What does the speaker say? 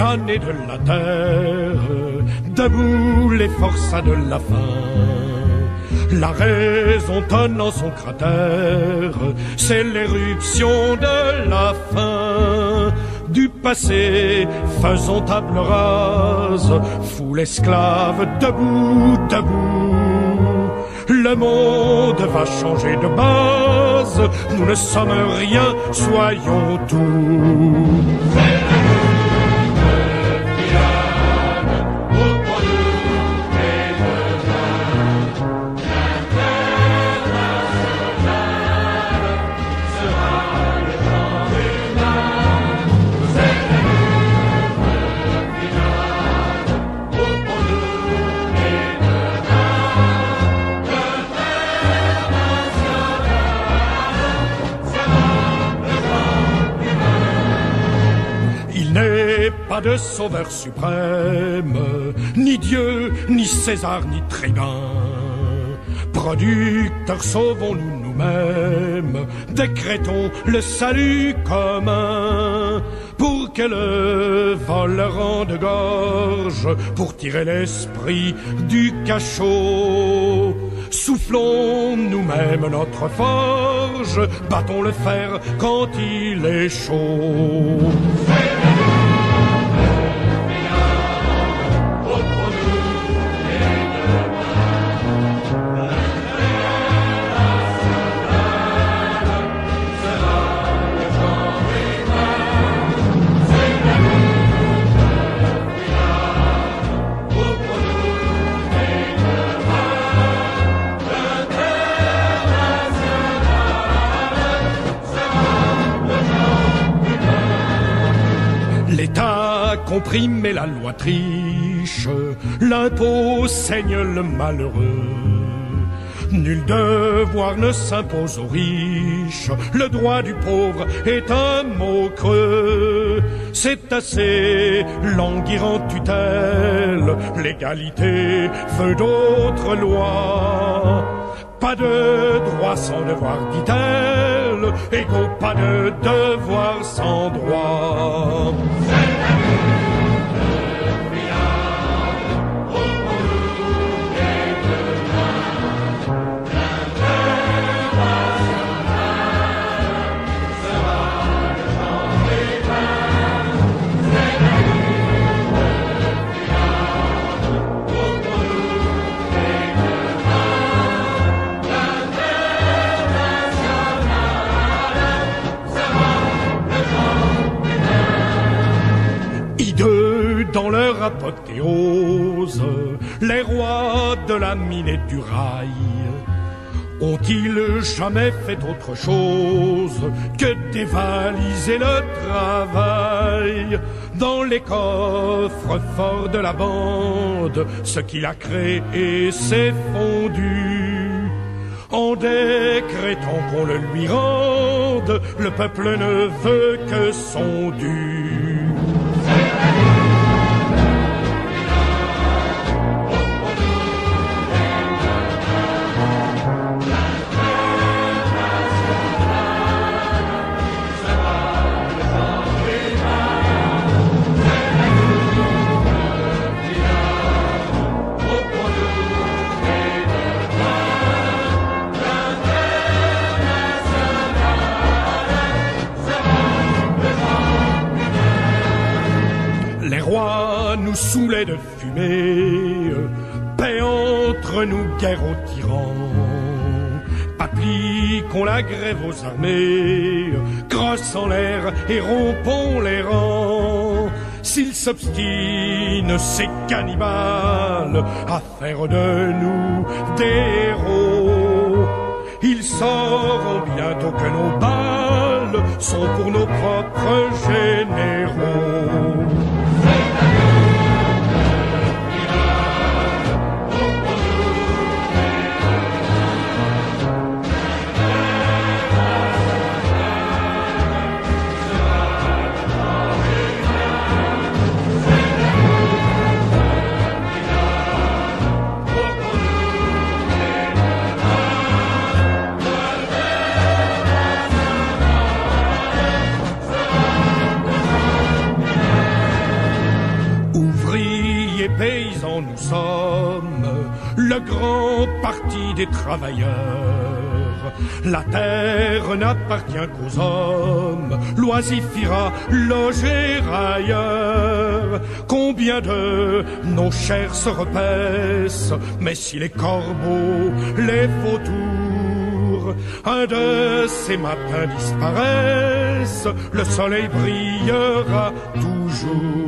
de la terre, debout les forçats de la faim. La raison tonnant son cratère, c'est l'éruption de la fin. Du passé, faisons table rase, foule esclave, debout, debout. Le monde va changer de base, nous ne sommes rien, soyons tout. De sauveur suprême, ni Dieu, ni César, ni tribun. Producteurs, sauvons-nous nous-mêmes, décrétons le salut commun. Pour que le vol rende gorge, pour tirer l'esprit du cachot. Soufflons nous-mêmes notre forge, battons le fer quand il est chaud. Comprime et la loi triche, l'impôt saigne le malheureux. Nul devoir ne s'impose aux riches, le droit du pauvre est un mot creux. C'est assez languir en tutelle, l'égalité veut d'autres lois. Pas de droit sans devoir, dit-elle, égaux, pas de devoir sans droit. Hideux dans leur apothéose, les rois de la mine et du rail ont-ils jamais fait autre chose que dévaliser le travail dans les coffres forts de la bande? Ce qu'il a créé s'est fondu en décrétant qu'on le lui rende, le peuple ne veut que son dû. Sing a new nous saoulaient de fumée, paix entre nous, guerre aux tyrans. Appliquons la grève aux armées, crosse en l'air et rompons les rangs. S'ils s'obstinent, ces cannibales, à faire de nous des héros, ils sauront bientôt que nos balles sont pour nos propres généraux. Le grand parti des travailleurs. La terre n'appartient qu'aux hommes, l'oisif ira loger ailleurs. Combien de nos chairs se repaissent, mais si les corbeaux, les vautours, un de ces matins disparaissent, le soleil brillera toujours.